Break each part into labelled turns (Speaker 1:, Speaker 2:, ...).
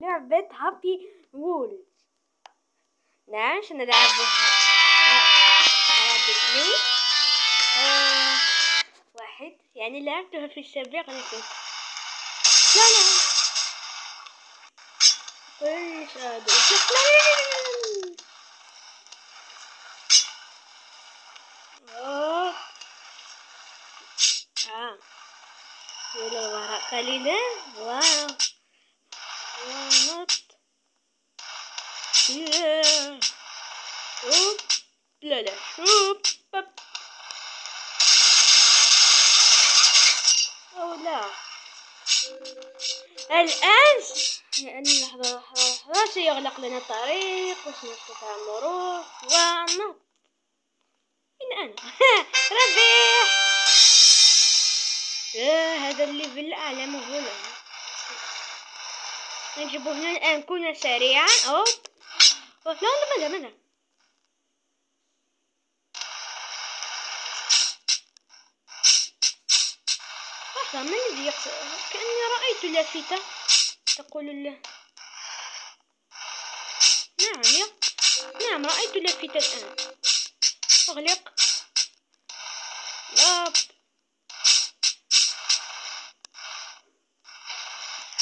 Speaker 1: لعبة هابي وول نعم سنلعب هذا اثنين آه، واحد. يعني لعبتها في السابق لكن لا لا كل شهادة لا. لا لا لا لا أوه. آه قليلا واو. ونط ياه. أوب. لا شوب بب. أو لا الآن يعني لحظة لحظة لحظة سيغلق لنا الطريق وسنستطيع المرور ونط من أنا ربيح آه هذا الليفل الأعلى مهولا نجيب هنا الآن كنا سريعا أوب لا لا ماذا ماذا؟ لحظة من الذي يقصد كأني رأيت لافتة. تقول له. نعم يا. نعم رأيت لافتة الآن. أغلق. ياب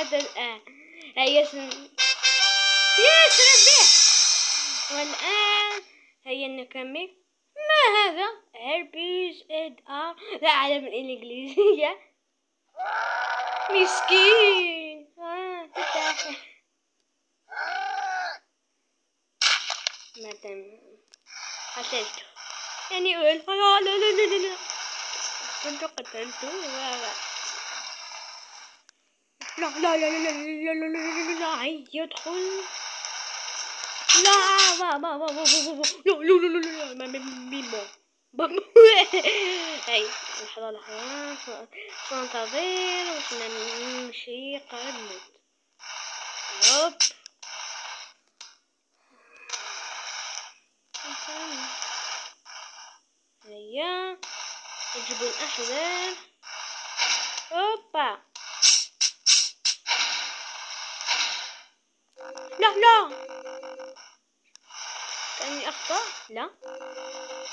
Speaker 1: هذا الآن. هيا سن يس ربح والآن هيا نكمل. ما هذا؟ هربيز إد آر. أعلم الإنجليزية. مسكين. آه تتاحى مادام قتلته. يعني أقول لا لا لا لا لا. كنت قتلته. لا لا لا لا لا لا لا لا لا لا لا هيا يدخل لا ما ما ما ما ما لا لا لا لا ما ميمو هاي لحظة لحظة سننتظر وسنمشي قرب نموت هوب هيا نجيب الأحزاب هوبا لا لا. كأني أخطأ؟ لا.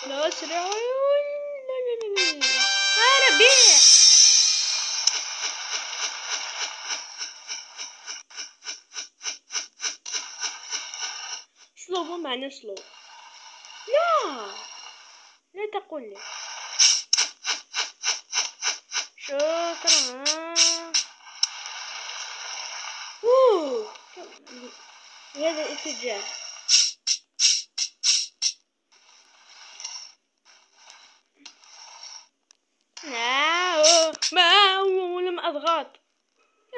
Speaker 1: لا أسرع. لا لا لا لا آه ربيع سلو مو معنى سلو لا. لا تقول لي شكرا أوه. هذا الاتجاه لا ما هو لم أضغط.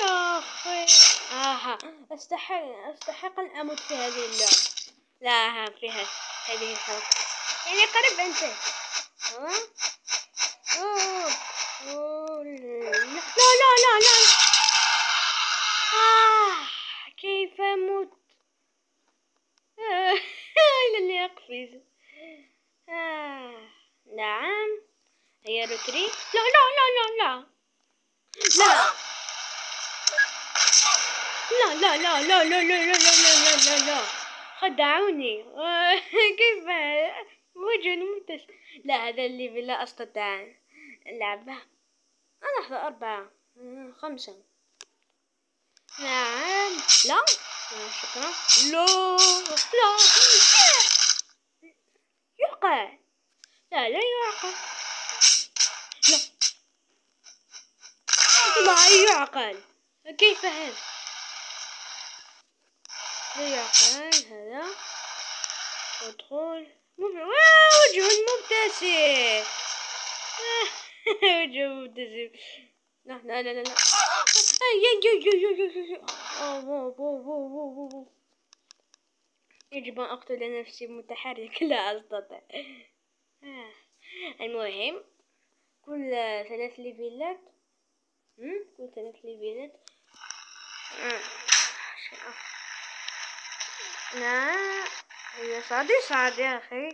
Speaker 1: يا أخي. آها. أستحق أستحق أن أموت في هذه اللعبة. لا ها في هذه الحلقة. يعني قريب أنتهي ها. أوه. لا لا لا لا. آه كيف أموت؟ آه. اللي أقفز آه. نعم هي روتري لا لا لا لا لا لا لا لا لا لا لا لا لا لا لا لا لا خدعوني آه، كيف وجه ممتاز لا هذا اللي لا أستطيع اللعبة أنا لحظة أربعة آه، خمسة نعم لا آه، شكرا لا لا يعقل لا لا يعقل. لا. لا يعقل. كيف هذا؟ لا يعقل هذا. أدخل. وجه مبتسم. وجه مبتسم. لا لا لا لا لا. يجب أن أقتل نفسي متحرك. لا أستطيع. آه. المهم كل ثلاث ليفلات هم؟ كل ثلاث ليفيلات آه. لا يا صعد يصعد يا أخي.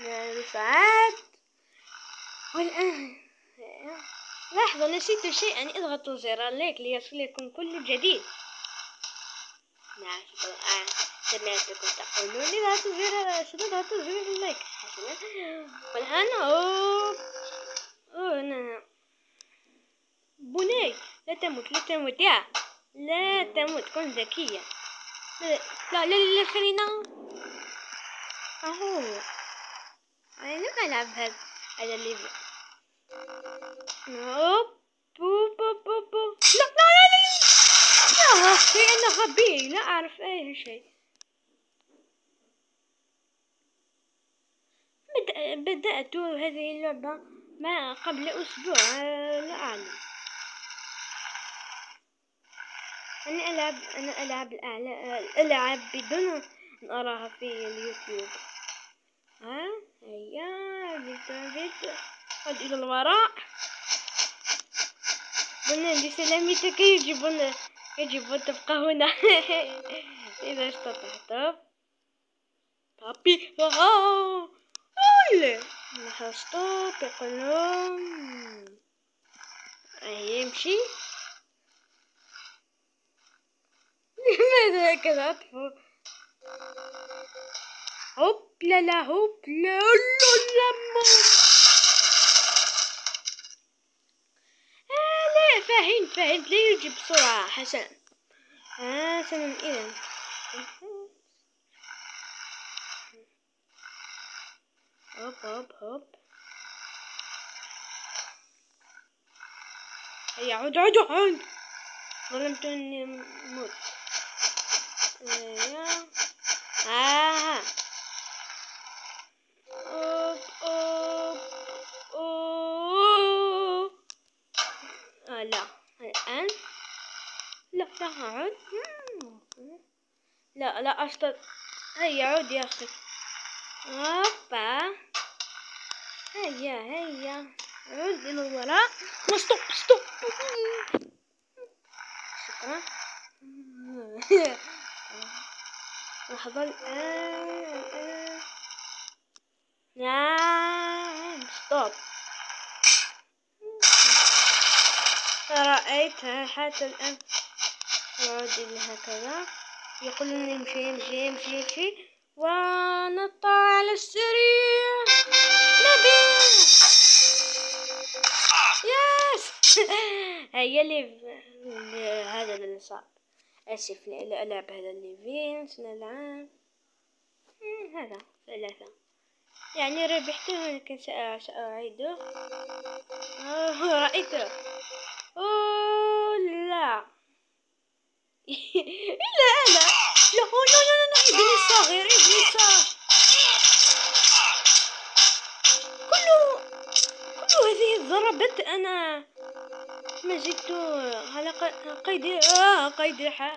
Speaker 1: لا يصعد والآن. لحظة نسيت شيئا. اضغطوا زر ال like ليصلكم كل جديد. نعم الآن سمعتكم تقولون اضغطوا زر سنضغط زر ال like والآن أوه أوه أنا بني لا تموت لا تموت يا لا تموت كن ذكية لا لا لا, لا خلينا أهو أنا لم ألعب هذا هذا ال level أوب بو بو بو بو لا لا لا لا يا أخي أنا غبي لا أعرف أي شيء. بدأت هذه اللعبة ما قبل أسبوع لا أعلم. أنا ألعب أنا ألعب الألعاب بدون أن أراها في اليوتيوب. ها؟ هيا فيت فيت عد إلى الوراء. بنا لسلامتك يجب أن يجب أن تبقى هنا. إذا استطعت. بابي آه لحظة ستوب يقولون يمشي. لماذا هكذا أطفو؟ هوب لا لا هوب لا لا لا آه لا فهمت فهمت. لا يجي بسرعة حسن. حسنا إذا هوب هوب هوب. هيا عود عود عود. ظلمتني موت هيا. آه. أوب أوب آه لا. الآن؟ لا لا لا لا أستطيع هيا عود يا أخي. هوبا. هيا هيا. عود إلى الوراء. وستوب ستوب شكرا. لحظة الآن الآن نعم ستوب. رأيت حتى الآن. يعود هكذا يقول لي يمشي يمشي يمشي يمشي ونطلع على السريع نبي. يس هيا اللي هذا اللي صعب أسف ألعب هذا اللي فين نلعب هذا ثلاثة. يعني ربحته لكن سأعيده. رأيته. أوه لا. لا لا قيد آه قيدي الحياة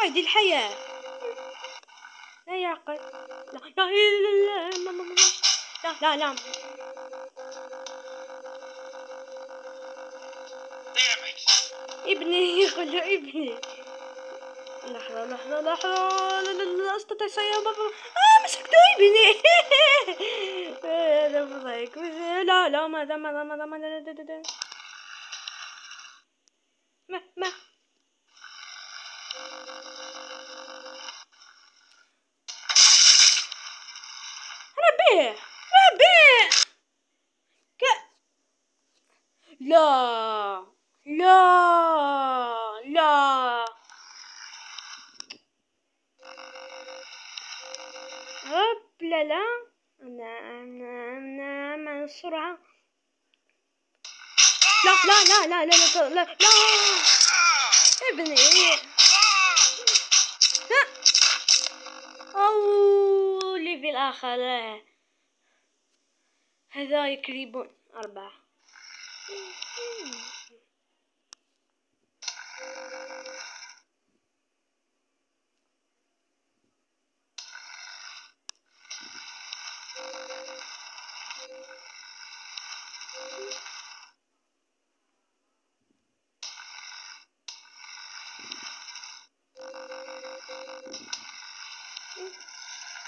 Speaker 1: قيدي الحياة لا يعقل لا لا لا لا لا لا لا ابني يقول ابني لحظة لحظة لحظة لا لا لا استطيع سيارة بابا آه مسكته ابني لا لا لا ماذا ماذا ماذا ماذا ما ما. ربيع ربيع ك... لا! لا! لا! هوب لا لا. نعم نعم نعم السرعه لا لا لا لا لا لا لا. ابني ها. أو ليفل الآخر هذا يقربون أربعة ما ما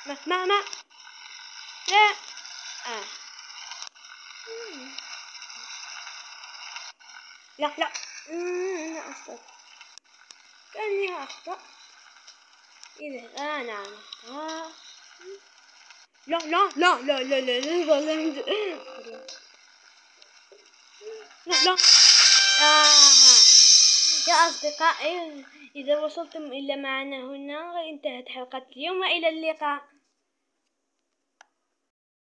Speaker 1: ما لا آه. لا لا أنا أخطأت كأني أخطأ إذا آه نعم آه. لا لا لا لا لا لا لا ظلمت لا لا آه. يا أصدقائي إذا وصلتم إلى معنا هنا انتهت حلقة اليوم وإلى اللقاء